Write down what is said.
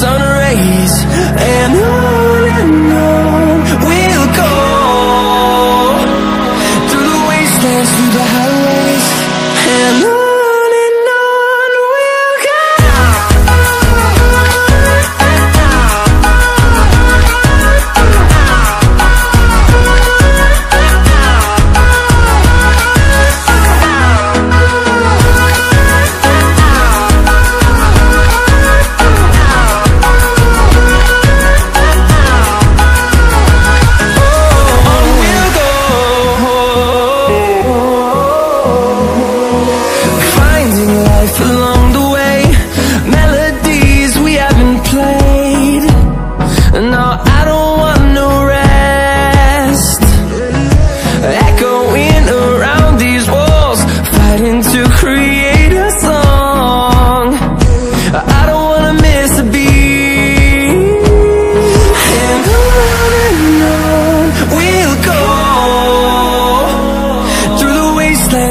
sun